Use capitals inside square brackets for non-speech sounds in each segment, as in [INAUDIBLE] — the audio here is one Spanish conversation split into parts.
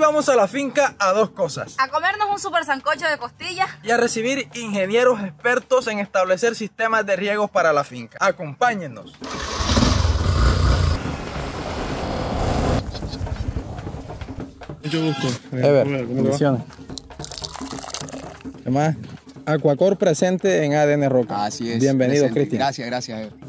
vamos a la finca a dos cosas. A comernos un super sancocho de costillas. Y a recibir ingenieros expertos en establecer sistemas de riegos para la finca. Acompáñennos. Mucho gusto. Ever, ¿cómo le va? bendiciones. ¿Qué más? Aquacor presente en ADN Roca. Así es. Bienvenido. Cristian. Gracias, gracias. Ever.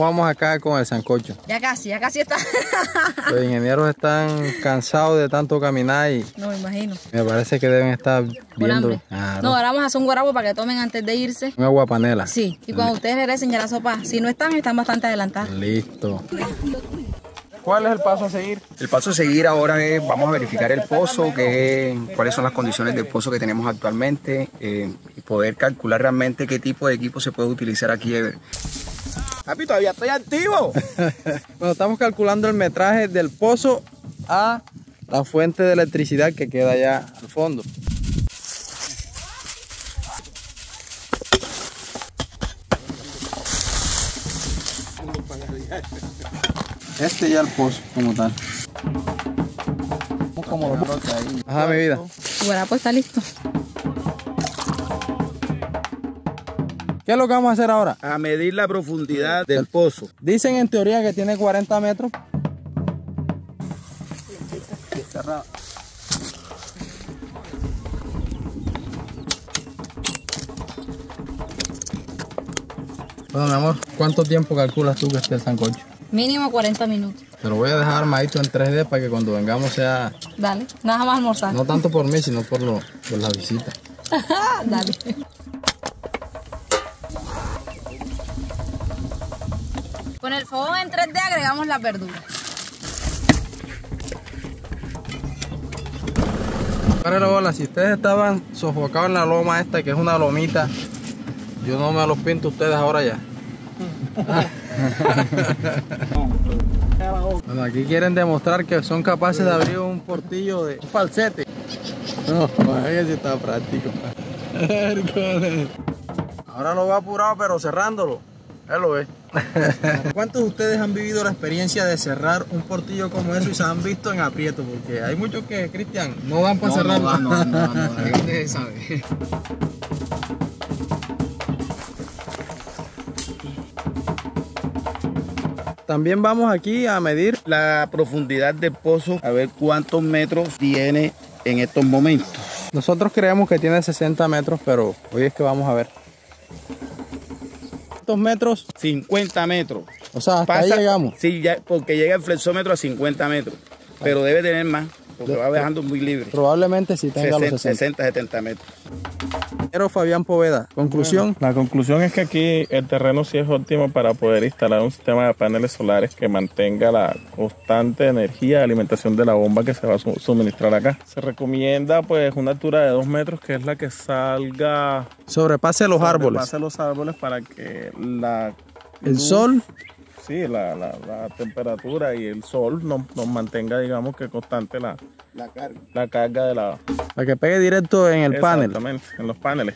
¿Cómo vamos acá con el sancocho? Ya casi, ya casi está. [LAUGHS] Los ingenieros están cansados de tanto caminar y No me imagino. me parece que deben estar viendo. No, ahora vamos a hacer un guarabo para que tomen antes de irse. un agua panela. Sí, y cuando ustedes regresen ya la sopa, si no están, están bastante adelantadas. Listo. ¿Cuál es el paso a seguir? El paso a seguir ahora es, vamos a verificar el pozo, que, cuáles son las condiciones del pozo que tenemos actualmente eh, y poder calcular realmente qué tipo de equipo se puede utilizar aquí. Papi, todavía estoy activo. [LAUGHS] Bueno, estamos calculando el metraje del pozo a la fuente de electricidad que queda allá al fondo. Este ya el pozo como tal. Como ahí. Ajá, mi vida. Tu guarapo está listo. ¿Qué es lo que vamos a hacer ahora? A medir la profundidad del pozo. Dicen en teoría que tiene 40 metros. Bueno, mi amor, ¿cuánto tiempo calculas tú que esté el sancocho? Mínimo 40 minutos. Te lo voy a dejar armadito en 3D para que cuando vengamos sea, Dale, nada más almorzar. no tanto por mí, sino por, lo, por la visita. [LAUGHS] Dale. Con el fogón en 3D agregamos las verduras. Bola, si ustedes estaban sofocados en la loma esta, que es una lomita, yo no me los pinto a ustedes ahora ya. [LAUGHS] bueno, aquí quieren demostrar que son capaces de abrir un portillo de un falsete. No, vaya si está práctico. [LAUGHS] Ahora lo va apurado, pero cerrándolo. Él lo ve. [LAUGHS] ¿Cuántos de ustedes han vivido la experiencia de cerrar un portillo como eso y se han visto en aprieto? Porque hay muchos que, Cristian, no dan para No, no, cerrarlo. no, no, no, no, gente sabe. También vamos aquí a medir. La profundidad del pozo, a ver cuántos metros tiene en estos momentos. Nosotros creemos que tiene 60 metros, pero hoy es que vamos a ver. ¿Cuántos metros? 50 metros. O sea, hasta ahí llegamos. Sí, ya, porque llega el flexómetro a 50 metros. Pero debe tener más, porque va dejando muy libre. Probablemente sí tenga 60, los 60. 60, 70 metros. Pero Fabián Poveda, conclusión. La conclusión es que aquí el terreno sí es óptimo para poder instalar un sistema de paneles solares que mantenga la constante energía de alimentación de la bomba que se va a su- suministrar acá. Se recomienda pues una altura de 2 metros que es la que salga Sobrepase los árboles. pase los árboles para que la El luz- sol, sí, la, la- la temperatura y el sol nos, nos mantenga digamos que constante la, La carga. la carga de la para que pegue directo en el panel. Exactamente, en los paneles.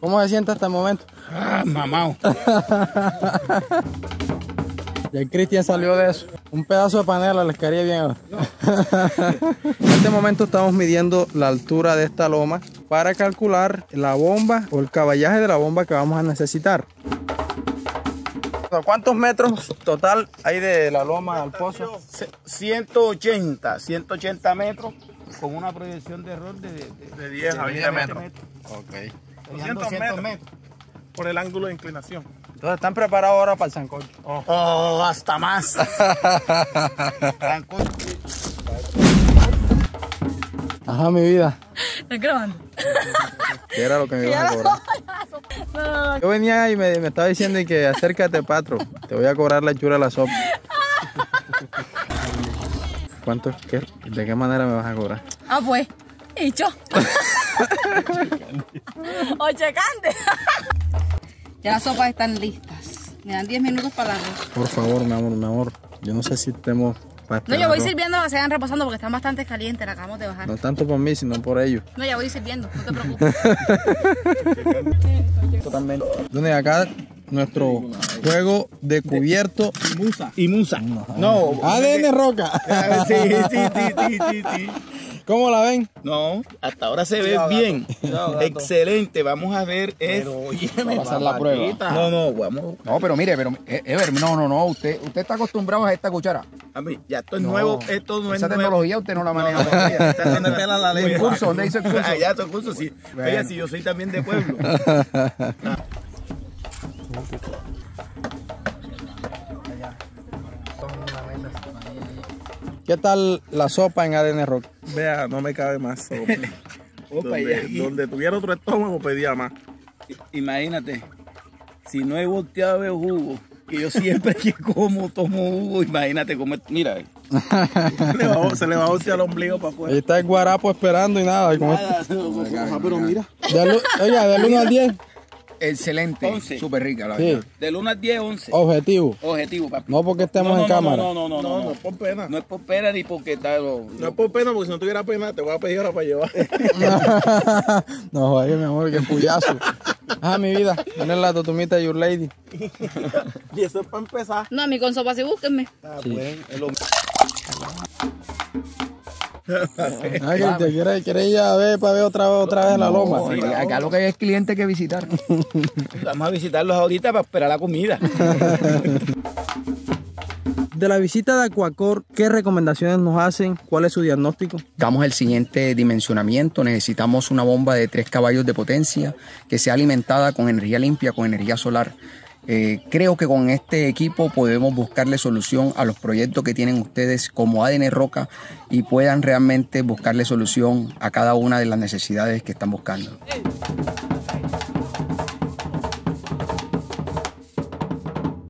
¿Cómo se siente hasta el momento? Ah, mamao. [LAUGHS] Ya el Cristian salió de eso. Un pedazo de panela les caería bien. ahora. [LAUGHS] en este momento estamos midiendo la altura de esta loma para calcular la bomba o el caballaje de la bomba que vamos a necesitar. ¿Cuántos metros total hay de la loma al pozo? Se- 180, 180 metros con una proyección de error de, de, De 10 a 20 metros. Ok. Serían 200 metros. Por el ángulo de inclinación. Entonces están preparados ahora para el sancocho. Oh, hasta más. [LAUGHS] Ajá, mi vida. ¿Estás grabando? ¿Qué era lo que me ibas a cobrar? [LAUGHS] Yo venía y me, me estaba diciendo y que acércate, patro. Te voy a cobrar la hechura de la sopa. ¿Cuánto? qué- ¿De qué manera me vas a cobrar? Ah, pues. Dicho. [LAUGHS] o checante. [LAUGHS] ya las sopas están listas. Me dan 10 minutos para arroz. Por favor, mi amor, mi amor. Yo no sé si para No, yo voy sirviendo, que se vayan reposando porque están bastante calientes, la acabamos de bajar. No tanto por mí, sino por ellos. No, ya voy sirviendo, no te preocupes. [LAUGHS] Totalmente. Donde acá nuestro juego de cubierto Y Musa. No. ADN Roca. Sí, sí, sí, sí, sí, sí. ¿Cómo la ven? No, hasta ahora se ve bien. Excelente. Vamos a ver es. [LAUGHS] Vamos a hacer la prueba. No, no, vamos. No, pero mire, pero eh, Ever, no, no, no, usted, usted está acostumbrado a esta cuchara. A mí, ya esto es nuevo. Esto no es Esa nuevo. tecnología usted no la maneja No, todavía. no, está la lengua. ¿El curso? ¿Dónde hizo el curso? Allá hizo el curso, sí. Bueno. Si yo soy también de pueblo. [LAUGHS] ¿Qué tal la sopa en ADN Roca? Vea, no me cabe más sopa. [LAUGHS] Opa, donde, donde tuviera otro estómago pedía más. Imagínate, si no he volteado el jugo, que yo siempre que [LAUGHS] como tomo jugo, imagínate cómo. Mira, Se le va- se le va a voltear el ombligo para Ahí afuera. está el guarapo esperando y nada. y con nada, Ajá, pero mira. oiga, del 1 al 10, Excelente, Once. súper rica la sí, verdad. del 1 al 10, 11. objetivo. Objetivo, papi. No porque estemos no, en no, cámara. No, no, no, no, No, no, no es por pena. No es por pena ni porque está lo- No es por pena, porque si no tuviera pena, te voy a pedir ahora para llevar. [LAUGHS] no, joder, mi amor, que puyazo. Ah, mi vida, poner la totumita Your Lady. y eso es para empezar. No, a mí con sopa sí búsquenme. Ah, pues, es lo- [LAUGHS] Que te quiere, quiere ir a ver para ver otra vez, otra vez la loma. Acá lo que hay es cliente que visitar. [LAUGHS] Vamos a visitarlos ahorita para esperar la comida. [LAUGHS] De la visita de Aquacor, ¿qué recomendaciones nos hacen? ¿Cuál es su diagnóstico? Damos el siguiente dimensionamiento. Necesitamos una bomba de 3 caballos de potencia que sea alimentada con energía limpia, con energía solar. Eh, creo que con este equipo podemos buscarle solución a los proyectos que tienen ustedes como ADN Roca y puedan realmente buscarle solución a cada una de las necesidades que están buscando.